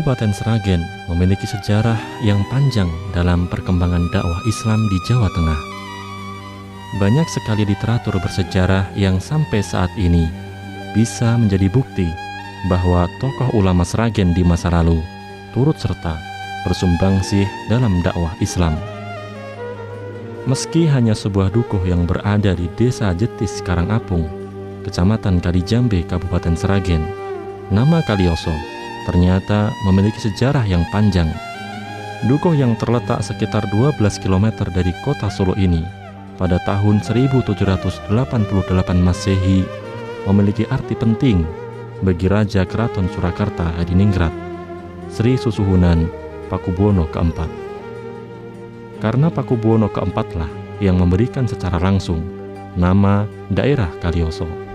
Kabupaten Sragen memiliki sejarah yang panjang dalam perkembangan dakwah Islam di Jawa Tengah. Banyak sekali literatur bersejarah yang sampai saat ini bisa menjadi bukti bahwa tokoh ulama Sragen di masa lalu turut serta bersumbangsih dalam dakwah Islam. Meski hanya sebuah dukuh yang berada di Desa Jetis Karangapung, Kecamatan Kalijambe, Kabupaten Sragen, nama Kalioso ternyata memiliki sejarah yang panjang. Dukuh yang terletak sekitar 12 km dari kota Solo ini pada tahun 1788 Masehi memiliki arti penting bagi Raja Keraton Surakarta Hadiningrat, Sri Susuhunan Pakubuwono keempat. Karena Pakubuwono keempatlah yang memberikan secara langsung nama daerah Kalioso.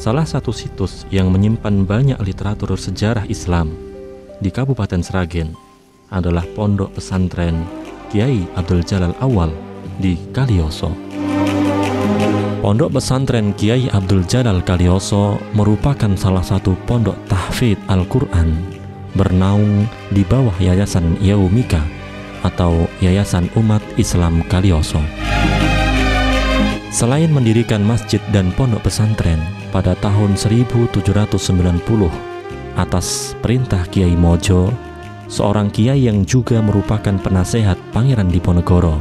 Salah satu situs yang menyimpan banyak literatur sejarah Islam di Kabupaten Sragen adalah Pondok Pesantren Kiai Abdul Jalal Awal di Kalioso. Pondok Pesantren Kiai Abdul Jalal Kalioso merupakan salah satu pondok tahfidz Al-Quran bernaung di bawah Yayasan Yaumika atau Yayasan Umat Islam Kalioso. Selain mendirikan masjid dan pondok pesantren, pada tahun 1790 atas perintah Kiai Mojo, seorang kiai yang juga merupakan penasehat Pangeran Diponegoro.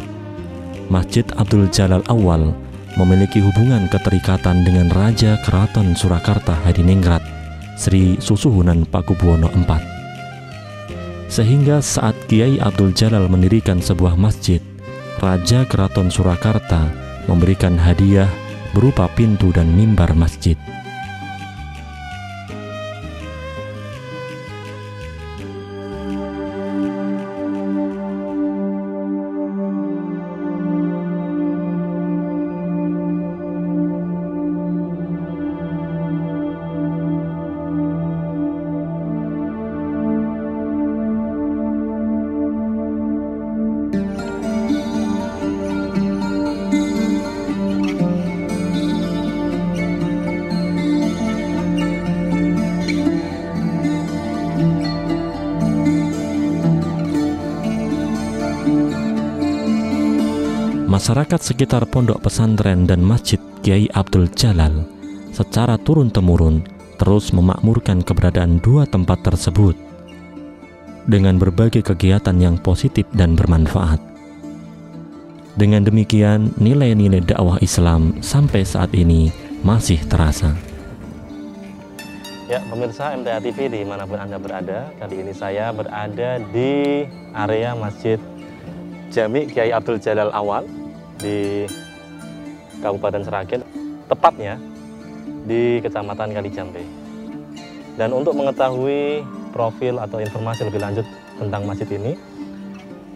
Masjid Abdul Jalal Awal memiliki hubungan keterikatan dengan Raja Keraton Surakarta Hadiningrat, Sri Susuhunan Pakubuwono IV. Sehingga saat Kiai Abdul Jalal mendirikan sebuah masjid, Raja Keraton Surakarta memberikan hadiah berupa pintu dan mimbar masjid. Masyarakat sekitar pondok pesantren dan masjid Kiai Abdul Jalal secara turun-temurun terus memakmurkan keberadaan dua tempat tersebut dengan berbagai kegiatan yang positif dan bermanfaat. Dengan demikian, nilai-nilai dakwah Islam sampai saat ini masih terasa. Ya, pemirsa MTA TV di mana pun Anda berada, kali ini saya berada di area Masjid Jami Kiai Abdul Jalal Awal di Kabupaten Seragen, tepatnya di Kecamatan Kalijambe. Dan untuk mengetahui profil atau informasi lebih lanjut tentang masjid ini,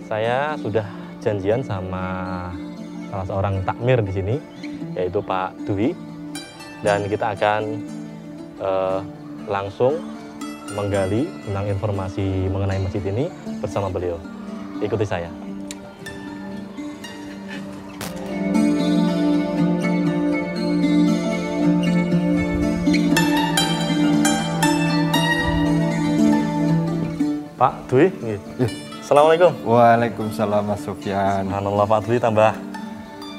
saya sudah janjian sama salah seorang takmir di sini, yaitu Pak Dwi, dan kita akan uh, langsung menggali tentang informasi mengenai masjid ini bersama beliau. Ikuti saya. Pak Dwi. Ya. Assalamualaikum. Waalaikumsalam Mas Sofyan. Subhanallah Pak Dwi tambah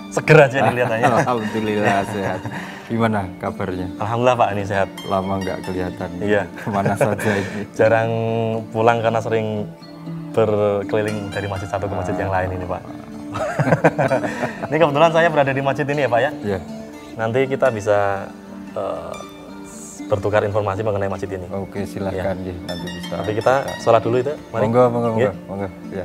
seger aja nih kelihatannya. Alhamdulillah sehat. Gimana kabarnya? Alhamdulillah Pak ini sehat. Lama nggak kelihatan. Iya. Ke mana saja ini? Jarang pulang karena sering berkeliling dari masjid satu ke masjid yang lain ini Pak. ini kebetulan saya berada di masjid ini ya Pak ya. Iya. Nanti kita bisa uh, bertukar informasi mengenai masjid ini. Oke, silahkan ya. nanti bisa. Tapi kita sholat dulu itu. Mari. Monggo, monggo, monggo, ya. monggo. Ya. Ya,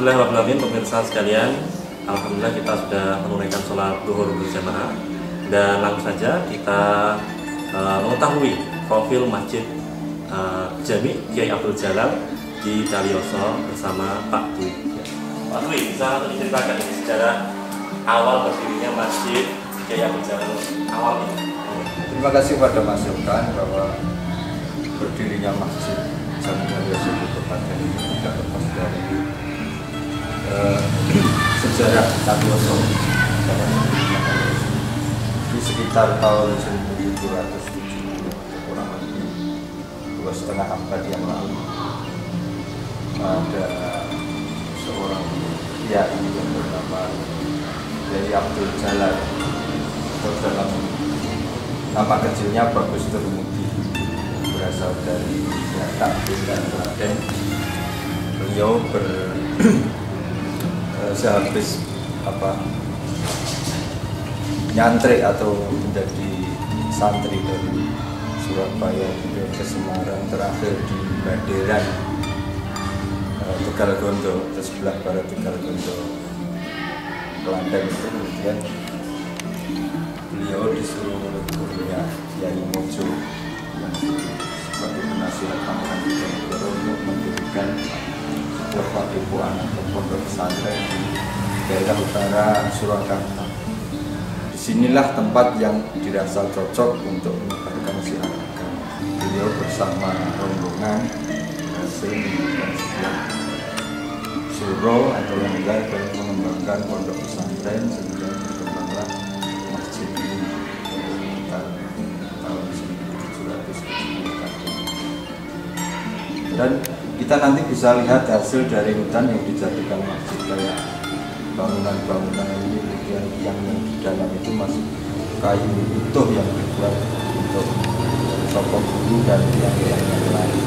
Alhamdulillah pemirsa sekalian Alhamdulillah kita sudah menunaikan sholat duhur berjamaah Dan langsung saja kita uh, mengetahui profil Masjid uh, Jami Kiai Abdul Jalal di Dalioso bersama Pak Dwi. Pak Dwi, bisa diceritakan ini sejarah awal berdirinya Masjid Kiai Abdul Jalal awal ini? Terima kasih pada Mas Yokan bahwa berdirinya Masjid Jami Dalioso di Kabupaten tidak lepas dari uh, sejarah Dalioso di sekitar tahun 1770 kurang lebih dua setengah abad yang lalu ada seorang kiai yang bernama Kiai Abdul Jalal. Atau dalam nama kecilnya Bagus Termudi berasal dari Takbir dan Klaten beliau ber eh, sehabis apa nyantri atau menjadi santri dari Surabaya kemudian ke Semarang terakhir di Banderan eh, Tegal Gondo atau sebelah barat Tegal Gondo Kelantan itu kemudian beliau disuruh oleh gurunya Yai Mojo yang sebagai penasihat pangeran untuk mendirikan sebuah padepokan atau pondok pesantren di daerah utara Surakarta. Di sinilah tempat yang dirasa cocok untuk menyebarkan siar agama. Beliau bersama rombongan berhasil mendirikan sebuah suro atau lembaga dan mengembangkan pondok pesantren sehingga berkembanglah masjid ini sekitar tahun 1770 dan kita nanti bisa lihat hasil dari hutan yang dijadikan masjid kayak bangunan-bangunan ini kemudian yang di dalam itu masih kayu utuh yang dibuat untuk sokong guru dan yang yang lain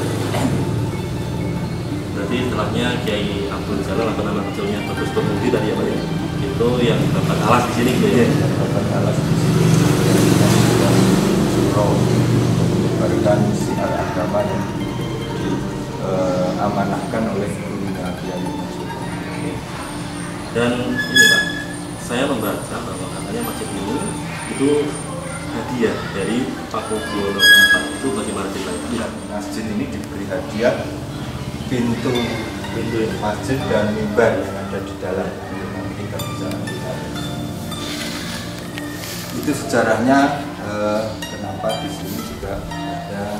Berarti setelahnya Kiai Abdul Jalal atau nama kecilnya Bagus Termudi tadi ya Pak ya? Itu yang dapat alas di sini gitu ya? Iya, dapat alas di sini. Dan juga surau untuk menyebarkan siar agama yang diamanahkan oleh gurunya Kiai Mansur. Dan ini Pak, saya membaca bahwa katanya masjid ini itu hadiah dari Paku Buwono IV itu bagaimana ceritanya? Ya, masjid ini diberi hadiah pintu Pintu masjid dan mimbar yang ada di dalam kita bisa. Itu sejarahnya eh, kenapa di sini juga ada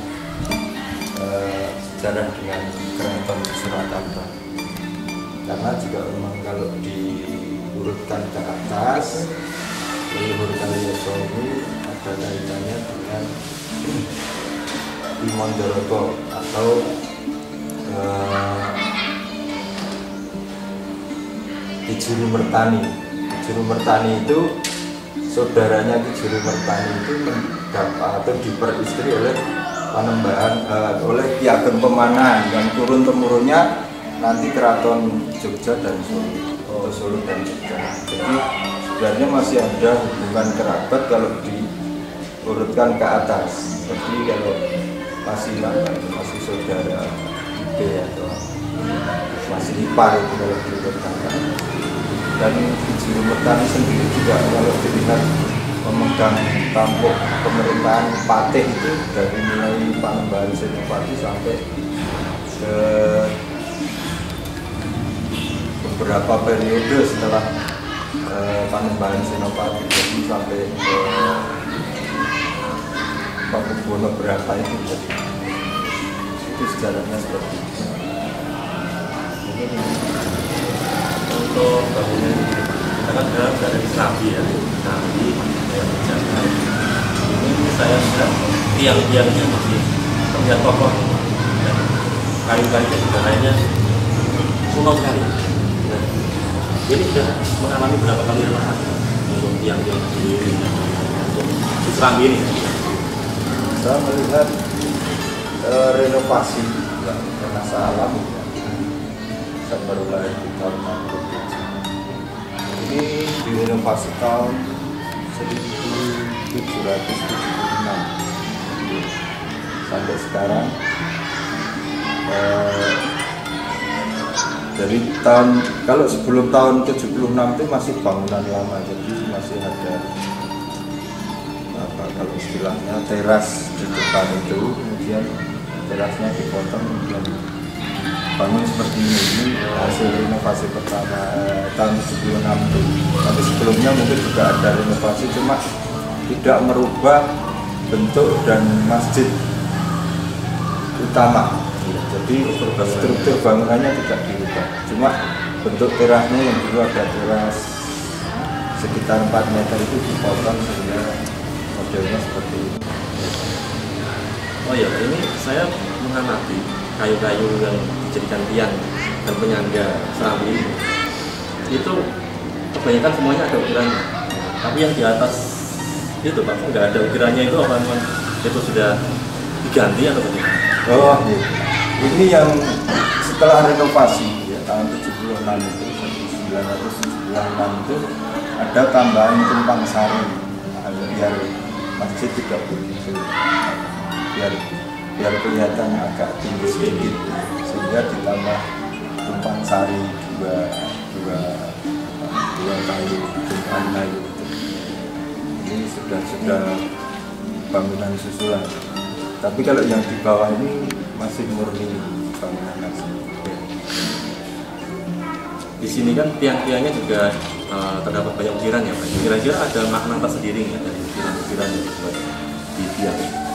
eh, sejarah dengan keraton Surakarta. Karena juga memang kalau diurutkan ke atas leluhur Kalioso ini ada kaitannya dengan Timon Doroto atau eh, Ki Juru Mertani. Ki Juru Mertani itu saudaranya Ki Juru Mertani itu mendapat atau diperistri oleh panembahan eh, oleh Ki Ageng Pemanan yang turun temurunnya nanti keraton Jogja dan Solo atau Solo dan Jogja. Jadi sebenarnya masih ada hubungan kerabat kalau diurutkan ke atas. Seperti kalau masih apa, masih saudara ibe atau masih ipar itu kalau diurutkan. Dan Mertani sendiri juga kalau dilihat memegang tampuk pemerintahan Patih itu dari mulai Panembahan Senopati sampai ke beberapa periode setelah eh, Panembahan Senopati jadi sampai ke Pakubono berapa itu jadi itu sejarahnya seperti itu. Untuk bangunan kita kan sekarang berada ya, Serambi yang berjalan. Ini saya lihat tiang-tiangnya masih terlihat kokoh dan kayu-kayu juga lainnya kuno sekali. Nah, ini sudah mengalami berapa kali renovasi untuk tiang-tiang sendiri di Serambi ini? saya melihat eh, renovasi yang pernah saya alami ya. saya baru di tahun 67 ini direnovasi tahun 1776 sampai sekarang eh, dari tahun kalau sebelum tahun 76 itu masih bangunan lama jadi masih ada apa kalau istilahnya teras di depan itu kemudian terasnya dipotong kemudian bangun seperti ini hasil renovasi pertama tahun 76 itu tapi sebelumnya mungkin juga ada renovasi cuma tidak merubah bentuk dan masjid utama. Jadi struktur bangunannya tidak dirubah. Cuma bentuk terasnya yang dulu ada teras sekitar 4 meter itu dipotong sehingga modelnya seperti ini. Oh iya, ini saya mengamati kayu-kayu yang dijadikan tiang dan penyangga serambi. Itu kebanyakan semuanya ada ukirannya. Tapi yang di atas itu Pak, nggak ada ukirannya itu apa memang itu sudah diganti atau bagaimana? Oh, iya. ini yang setelah renovasi ya tahun 76 itu 1996 itu ada tambahan tumpang sari biar masjid tidak begitu biar biar kelihatan agak tinggi sedikit sehingga ditambah tumpang sari dua dua dua kayu tumpang kayu ini sudah sudah bangunan susulan tapi kalau yang di bawah ini masih murni bangunan asli Di sini kan tiang-tiangnya juga eh, terdapat banyak ukiran ya Pak. Kira-kira ada makna tersendiri nggak dari ukiran-ukiran yang dibuat di tiang?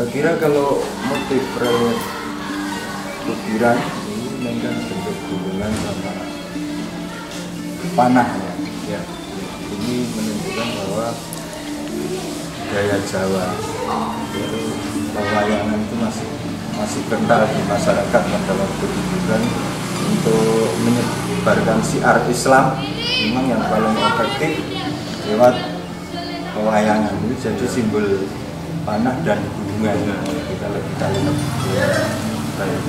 Saya kira kalau motif relief ukiran ini memang bentuk gunungan sama panah ya. ya. Ini menunjukkan bahwa budaya Jawa itu pewayangan itu masih masih kental di masyarakat pada waktu itu kan untuk menyebarkan siar Islam memang yang paling efektif lewat pewayangan itu jadi simbol panah dan kita Baik.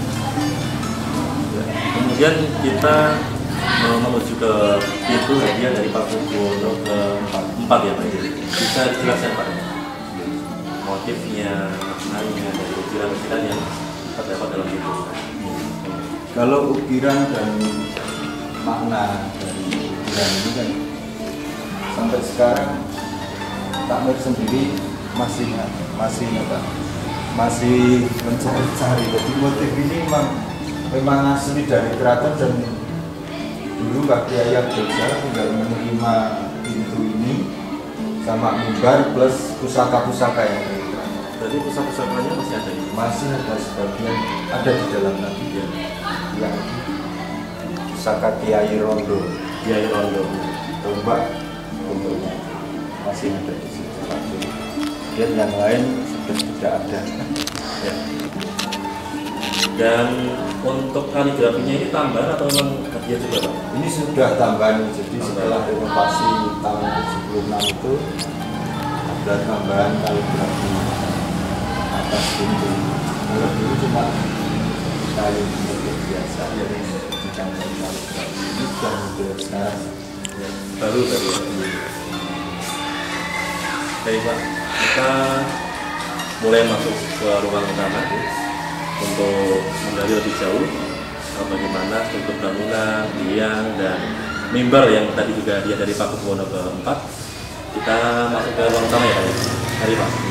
Ya, Kemudian kita eh, menuju ke pintu hadiah dari Pak Purwono ke empat, empat ya Pak. Bisa dijelaskan Pak motifnya, maknanya dari ukiran-ukiran yang terdapat dalam itu. kalau ukiran dan makna dari ukiran ini kan sampai sekarang takmir sendiri masih masih apa masih mencari-cari. Jadi motif ini memang memang asli dari keraton dan dulu Mbak Kiai Jalal tinggal menerima pintu ini sama mimbar plus pusaka-pusaka yang dari keraton. Jadi pusat-pusatnya masih ada ini. masih ada sebagian ada di dalam nanti ya. Yang pusaka Kiai Rondo. Kiai Rondo. tombak bentuknya masih ada di situ. Dan yang lain sudah tidak ada. Ya. Dan untuk kaligrafinya ini tambahan atau memang hadiah juga Pak? ini sudah tambahan. Jadi setelah renovasi tahun 76 itu ada tambahan kaligrafi atas pintu kalau dulu cuma kayu biasa jadi dicampur kaligrafi. Ini sudah model sekarang. Ya, baru baru. Baik Pak, kita mulai masuk ke ruang utama untuk menggali lebih jauh eh, bagaimana struktur bangunan, tiang dan mimbar yang tadi juga dia dari Pak Purwono keempat. Kita masuk ke ruang utama ya. Mari Pak.